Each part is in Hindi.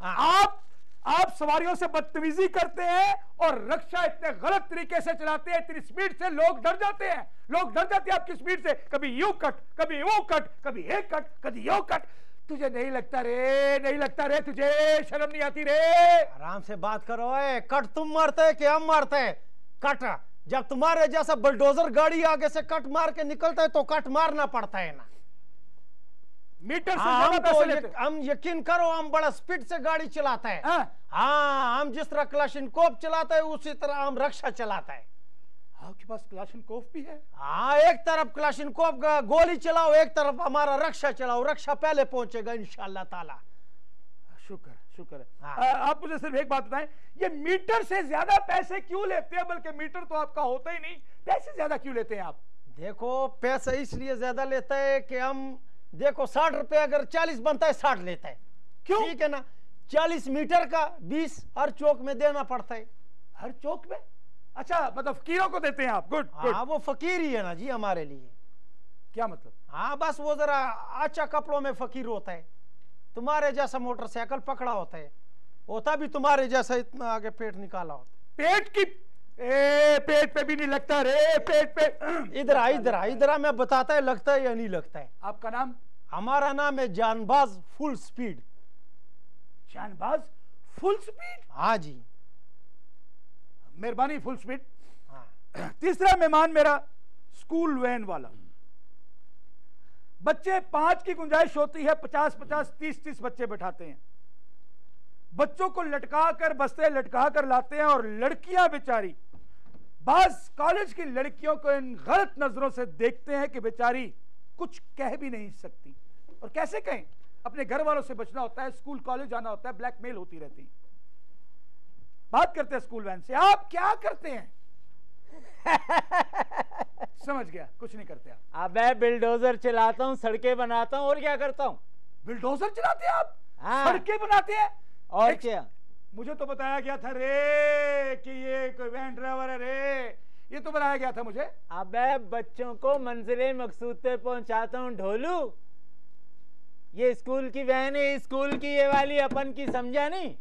आप आप सवारियों से बदतमीजी करते हैं और रक्षा इतने गलत तरीके से चलाते हैं इतनी स्पीड से लोग डर जाते हैं। लोग डर जाते हैं आपकी स्पीड से। कभी यू कट कभी वो कट कभी ये कट कभी यो कट। तुझे नहीं लगता रे नहीं लगता रे तुझे शर्म नहीं आती रे। आराम से बात करो ए कट तुम मारते हैं कि हम मारते हैं? कट जब तुम्हारे जैसा बुलडोजर गाड़ी आगे से कट मार के निकलता है तो कट मारना पड़ता है ना। मीटर से हाँ, हम तो पैसे लेते हम यकीन करो हम बड़ा स्पीड से गाड़ी चलाते हैं। हाँ। हाँ हम जिस तरह क्लाशिनकोप चलाते हैं उसी तरह हम रक्षा चलाते हैं। आपके पास क्लाशनकोफ भी है? हाँ एक तरफ़ क्लाशिनकोप का गोली चलाओ एक तरफ़ हमारा रक्षा चलाओ। रक्षा पहले पहुंचेगा इंशाल्लाह ताला। शुक्र शुक्र। है। हाँ। आप मुझे सिर्फ़ एक बात बताएँ ये मीटर से ज़्यादा पैसे क्यों लेते हैं? बल्कि मीटर तो आपका होता ही नहीं। पैसे ज़्यादा क्यों लेते हैं आप? देखो पैसा इसलिए ज़्यादा लेता है कि हम देखो साठ रुपए अगर चालीस बनता है साठ लेता है। क्यों? ठीक है ना? चालीस मीटर का बीस हर चौक में देना पड़ता है। हर चौक में? अच्छा मतलब फकीरों को देते हैं आप? गुड हाँ वो फकीर ही है ना जी हमारे लिए। क्या मतलब? हाँ बस वो जरा अच्छा कपड़ों में फकीर होता है। तुम्हारे जैसा मोटरसाइकिल पकड़ा होता है। होता भी तुम्हारे जैसा इतना आगे पेट निकाला होता है। पेट की ए पेट पे भी नहीं लगता रे पेट पे। इधर आ इधर आ इधर मैं बताता है लगता है या नहीं लगता है। आपका नाम? हमारा नाम है Janbaz full speed. Shanbaz full speed? हाँ जी। मेहरबानी फुल स्पीड। हाँ। तीसरा मेहमान मेरा स्कूल वैन वाला। बच्चे पाँच की गुंजाइश होती है पचास पचास तीस तीस बच्चे बैठाते हैं। बच्चों को लटका कर बस्ते लटका कर लाते हैं और लड़कियाँ बेचारी बाज कॉलेज की लड़कियों को इन गलत नज़रों से देखते हैं कि बेचारी कुछ कह भी नहीं सकती। और कैसे कहें? अपने घर वालों से बचना होता है स्कूल कॉलेज जाना होता है ब्लैकमेल होती रहती है। बात करते हैं स्कूल वैन से। आप क्या करते हैं? समझ गया कुछ नहीं करते आप। अबे बिल्डोजर चलाता हूँ सड़कें बनाता हूँ और क्या करता हूँ? बिल्डोजर चलाते हैं आप? हाँ। सड़कें बनाते हैं? और क्या? मुझे तो बताया गया था रे कि ये कोई वैन ड्राइवर है रे। ये तो बताया गया था मुझे। अबे बच्चों को मंजिल मकसूद पे पहुंचाता हूँ ढोलू। ये स्कूल की वैन है स्कूल की ये वाली अपन की समझा नहीं?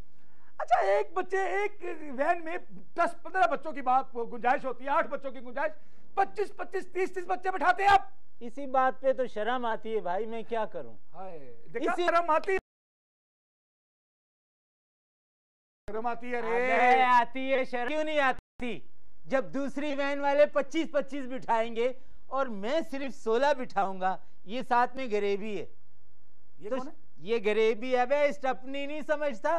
अच्छा एक बच्चे एक वैन में दस पंद्रह बच्चों की बात गुंजाइश होती है आठ बच्चों की गुंजाइश। पच्चीस पच्चीस तीस तीस बच्चे बैठाते हैं आप। इसी बात पे तो शर्म आती है भाई मैं क्या करूँ? हाय इसी- शर्म आती है शर्म आती है रे। आती है शर्म। क्यों नहीं आती? जब दूसरी वैन वाले 25 25 बिठाएँगे और मैं सिर्फ़ 16 बिठाऊँगा ये साथ में गरीबी है। ये तो कौन है? ये गरीबी है स्टपनी नहीं समझता।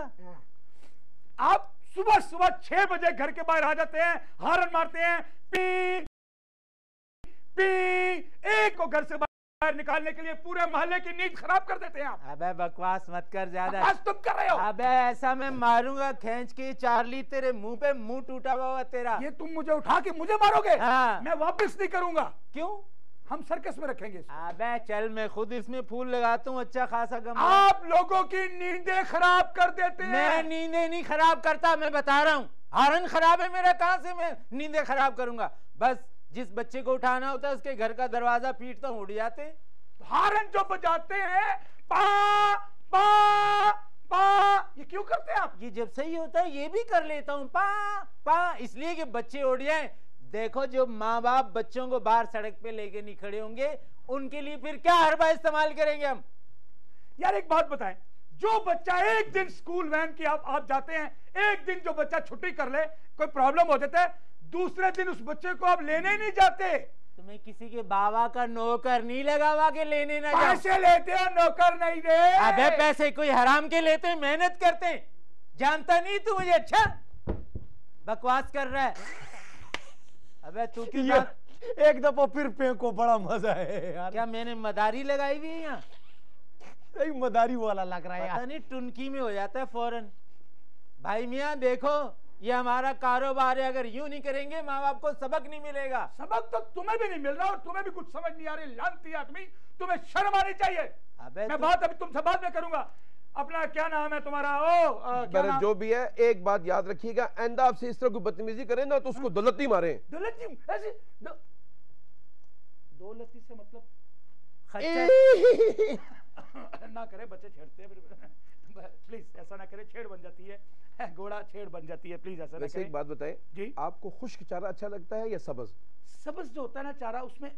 आप सुबह सुबह छह बजे घर के बाहर आ जाते हैं हारन मारते हैं पी पी एक को घर से बाहर निकालने के लिए पूरे मोहल्ले की नींद खराब कर देते हैं आप। अबे बकवास मत कर ज़्यादा। आज तुम कर रहे हो। अबे ऐसा मैं मारूँगा खींच के चार्ली तेरे मुँह पे मुँह टूटा हुआ तेरा। ये तुम मुझे उठा के मुझे मारोगे? हाँ। मैं वापस नहीं करूँगा। क्यों? हम सर्कस में रखेंगे। अबे चल मैं खुद इसमें फूल लगाता हूँ अच्छा खासा गमला। आप लोगों की नींदें खराब कर देते मैं नींदें नहीं खराब करता मैं बता रहा हूँ। हारन खराब है मेरा कहाँ से मैं नींदें खराब करूँगा? बस जिस बच्चे को उठाना होता है उसके घर का दरवाज़ा पीटता हूँ उड़ जाते हारन जो बजाते हैं पा पा पा ये क्यों करते हैं आप? ये जब सही होता है ये भी कर लेता हूँ पा पा इसलिए कि बच्चे उड़ जाए। देखो जो माँ बाप बच्चों को बाहर सड़क पे लेके नहीं खड़े होंगे उनके लिए फिर क्या हरबा इस्तेमाल करेंगे हम? यार एक बात बताएँ जो बच्चा एक दिन स्कूल वैन की आप आप जाते हैं एक दिन जो बच्चा छुट्टी कर ले कोई प्रॉब्लम हो जाता है दूसरे दिन उस बच्चे को आप लेने नहीं जाते। तुम्हें किसी के बाबा का नौकर नहीं लगावा के लेने ना पैसे लेते हो नौकर नहीं दे अबे पैसे कोई हराम के लेते हैं, मेहनत करते हैं। जानता नहीं तू मुझे अच्छा बकवास कर रहा है। अबे तू क्यों बात- एक दफ़ा फिर फेंको बड़ा मज़ा है यार। क्या मैंने मदारी लगाई हुई है यहाँ? मदारी वाला लग रहा है पता यार। नहीं टुनकी में हो जाता है फ़ौरन। भाई मिया देखो। ये हमारा कारोबार है अगर यूँ नहीं करेंगे माँ बाप को सबक नहीं मिलेगा। सबक तो तुम्हें भी नहीं मिल रहा और तुम्हें भी कुछ समझ नहीं आ रही लानती आदमी तुम्हें शर्म आनी चाहिए। अबे मैं तू- बात अभी तुमसे बाद में करूँगा। अपना क्या नाम है तुम्हारा? ओ अ, क्या नाम? जो भी है एक बात याद रखिएगा आइंदा आपसे इस तरह कोई बदतमीजी करें ना तो उसको दौलती मारें। दौलत ऐसे दौलती से मतलब ना करे बच्चे छेड़ते हैं प्लीज़ ऐसा ना करे छेड़ बन जाती है। घोड़ा छेड़ बन जाती है प्लीज़ ऐसा ना वैसे एक बात बताएँ जी? आपको खुश्क चारा अच्छा लगता है या सब्ज? सब्ज जो होता है ना चारा उसमें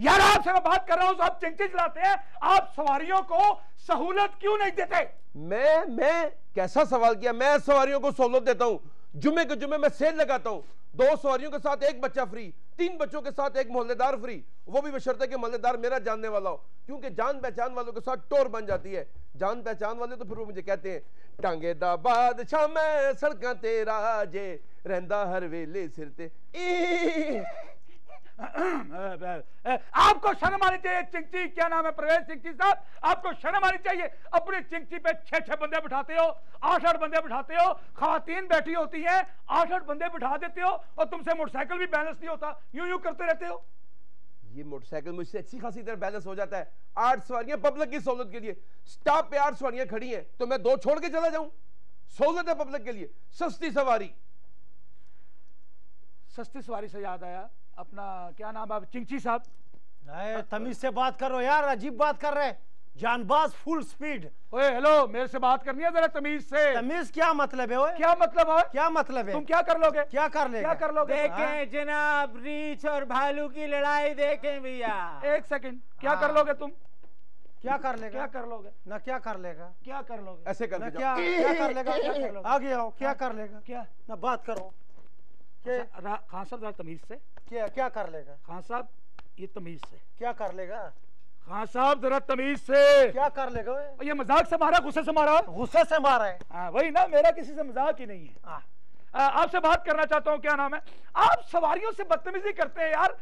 यार आपसे मैं बात कर रहा हूँ आप चिंची चलाते हैं आप सवारियों को सहूलत क्यों नहीं देते? मैं मैं कैसा सवाल किया? मैं सवारियों को सहूलत देता हूँ। जुमे के जुमे मैं सेल लगाता हूँ। दो सवारियों के साथ एक बच्चा फ्री तीन बच्चों के साथ एक मोहल्लेदार फ्री। वो भी बशर्ते कि मोहल्लेदार मेरा जानने वाला हो क्योंकि जान पहचान वालों के साथ टोर बन जाती है। जान पहचान वाले तो फिर वो मुझे कहते हैं, टांगे दा बादशाह, मैं सड़कों तेरा जे रहंदा हर वेले सिर ते। आपको शर्म आनी चाहिए, चिंची, क्या नाम है प्रवेश, चिंची साहब? आपको शर्म आनी चाहिए, अपने चिंची पे छह छह बंदे बिठाते हो आठ आठ बंदे बिठाते हो, खातीन बैठी होती हैं आठ आठ बंदे बिठा देते हो, और तुमसे मोटरसाइकिल भी बैलेंस नहीं होता यूँ यूँ करते रहते हो। ये मोटरसाइकिल मुझसे अच्छी खासी तरह बैलेंस हो जाता है। आठ सवारियाँ पब्लिक की सहूलत के लिए। स्टॉप पे आठ सवारियाँ खड़ी हैं तो मैं दो छोड़ के चला जाऊँ? सहूलत है पब्लिक के लिए। सस्ती सवारी। सस्ती सवारी से याद आया। अपना क्या नाम आप चिंची साहब। अरे तमीज से बात करो यार अजीब बात कर रहे हैं। जानबाज फुल स्पीड ओए हेलो मेरे से बात करनी है जरा तमीज से तमीज क्या मतलब है ओए क्या मतलब है क्या मतलब है तुम क्या कर लोगे क्या कर लेगा क्या कर लोगे देखें जनाब रीछ और भालू की लड़ाई देखें भैया एक सेकंड क्या कर हाँ। लोगे तुम क्या कर लेगा क्या कर लोगे ना क्या कर लेगा क्या कर लोगे ऐसे ना करके क्या क्या कर लेगा क्या कर लोगे? आगे आओ क्या कर लेगा क्या ना बात करो खान साहब जरा तमीज से क्या क्या कर लेगा खान साहब ये तमीज से क्या कर लेगा खान साहब जरा तमीज से। क्या कर लेगा ये मज़ाक से मारा गुस्से से मारा? गुस्से से मारा। है हाँ वही ना मेरा किसी से मज़ाक ही नहीं है। आपसे बात करना चाहता हूँ क्या नाम है? आप सवारियों से बदतमीजी करते हैं यार।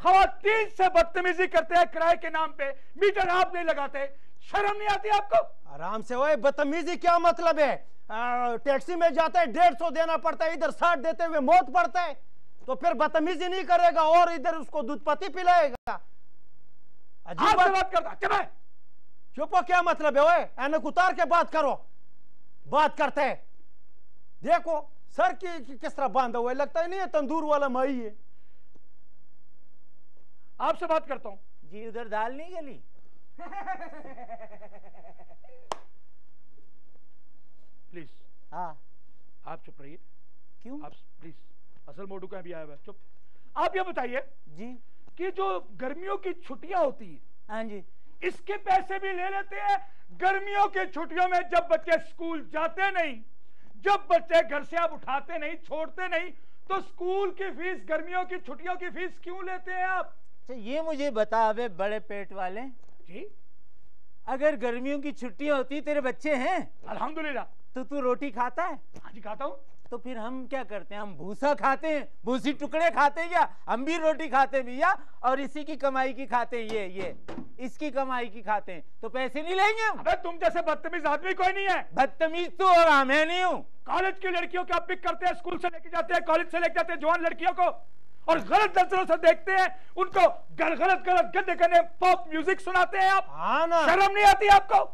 खातन से बदतमीजी करते हैं किराए के नाम पे। मीटर आप नहीं लगाते। शर्म नहीं आती आपको? आराम से ओए बदतमीजी क्या मतलब है? आ, टैक्सी में जाते हैं डेढ़ सौ देना पड़ता है इधर साठ देते हुए मौत पड़ता है। तो फिर बदतमीजी नहीं करेगा और इधर उसको दूध पत्ती पिलाएगा। बात बात करता चुप है। चुप क्या मतलब है? ओए ऐनक उतार के बात करो। बात करते हैं। देखो सर की की किस तरह बांधा हुआ है? लगता ही नहीं है तंदूर वाला माई है। आपसे बात करता हूँ। जी उधर दाल नहीं गली? प्लीज़ हाँ। आप चुप रहिए। क्यों? आप प्लीज़ असल मोडू का भी आया हुआ चुप। आप ये बताइए जी। कि जो गर्मियों की छुट्टियाँ होती हैं हाँ जी। इसके पैसे भी ले लेते हैं। गर्मियों की छुट्टियों में जब बच्चे स्कूल जाते नहीं जब बच्चे घर से आप उठाते नहीं छोड़ते नहीं तो स्कूल की फ़ीस गर्मियों की छुट्टियों की फ़ीस क्यों लेते हैं आप? अच्छा ये मुझे बता अबे बड़े पेट वाले। जी। अगर गर्मियों की छुट्टियाँ होती तेरे बच्चे हैं? अल्हम्दुलिल्लाह। तो तू रोटी खाता है? हाँ जी खाता हूँ। तो फिर हम क्या करते हैं? हम भूसा खाते हैं भूसी टुकड़े खाते हैं क्या हम भी रोटी खाते हैं भैया? और इसी की कमाई की खाते हैं ये ये इसकी कमाई की खाते हैं। तो पैसे नहीं लेंगे हम? अबे तुम जैसे बदतमीज आदमी कोई नहीं है। बदतमीज तो और हम है नहीं हूँ। कॉलेज की लड़कियों को आप पिक करते हैं स्कूल से लेके जाते हैं कॉलेज से लेके जाते हैं जवान लड़कियों को। और गलत नज़रों से देखते हैं उनको गल, गलत गलत गंदे गंदे पॉप म्यूज़िक सुनाते हैं आप। हाँ ना। शर्म नहीं आती आपको?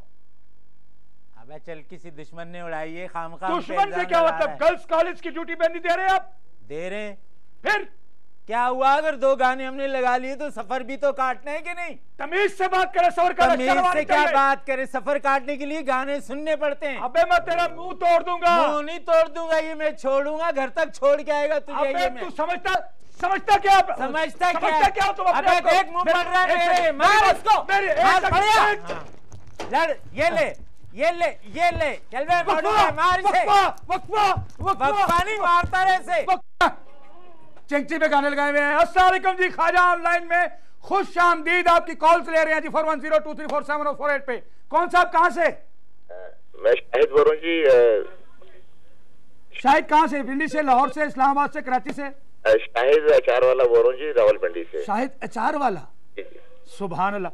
अबे चल किसी दुश्मन ने उड़ाई है खाम खाम दुश्मन से क्या मतलब? गर्ल्स कॉलेज की ड्यूटी पे नहीं दे रहे आप? दे रहे। हैं। फिर? क्या हुआ? अगर दो गाने हमने लगा लिए तो सफ़र भी तो काटना है कि नहीं? तमीज से बात करे सवर का तमीज से क्या बात करें? सफ़र काटने के लिए गाने सुनने पड़ते हैं। अबे मैं तेरा मुँह तोड़ दूँगा। मुँह नहीं तोड़ दूँगा ये मैं छोड़ूँगा। घर तक छोड़ के आएगा तुझे अबे तू समझता समझता क्या आप- समझता क्या समझता क्या? हो तुम अपने अबे देख मुँह पड़ रहा है मेरे मार उसको एक एक- लड़ ये ले। ये ले ये ले मारू मार इसे वक्फा, नहीं मारता रे वक्फा। चिंची पे गाने लगाए हुए हैं। अस्सलाम जी खाजा ऑनलाइन में खुश आमदीद आपकी कॉल्स ले रहे हैं जी four one zero two three four seven four eight पे। कौन साहब कहाँ से? मैं शाहिद बोल रहा हूँ जी शाहिद कहाँ से? दिल्ली से लाहौर से इस्लामाबाद से कराची से? शाहिद अचार वाला बोल रहा हूँ जी रावलपिंडी से। शाहिद अचार वाला? सुबह। अल्लाह।